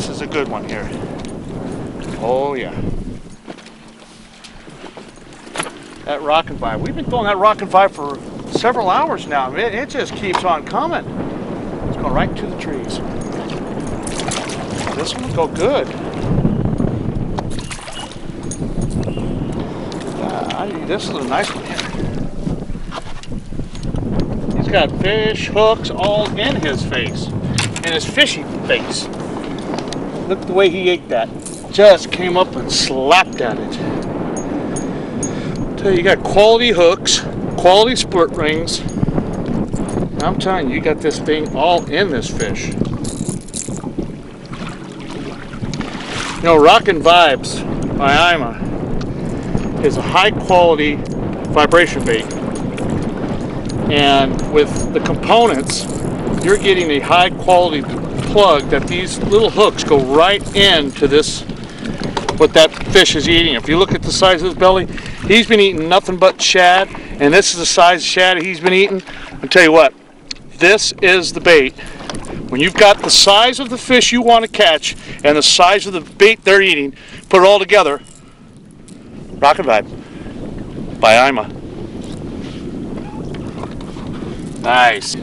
This is a good one here. Oh yeah. That Rock N Vibe. We've been throwing that Rock N Vibe for several hours now. It, it just keeps on coming. It's going right to the trees. This one go good. Uh, this is a nice one here. He's got fish hooks all in his face, in his fishy face. Look the way he ate that. Just came up and slapped at it. Tell you, you got quality hooks, quality split rings. I'm telling you, you got this thing all in this fish. You know, Rock N Vibes by Ima is a high quality vibration bait. And with the components, you're getting a high quality plug that these little hooks go right into this, what that fish is eating. If you look at the size of his belly, he's been eating nothing but shad, and this is the size of shad he's been eating. I'll tell you what, this is the bait when you've got the size of the fish you want to catch and the size of the bait they're eating, put it all together. Rock N Vibe by Ima. Nice.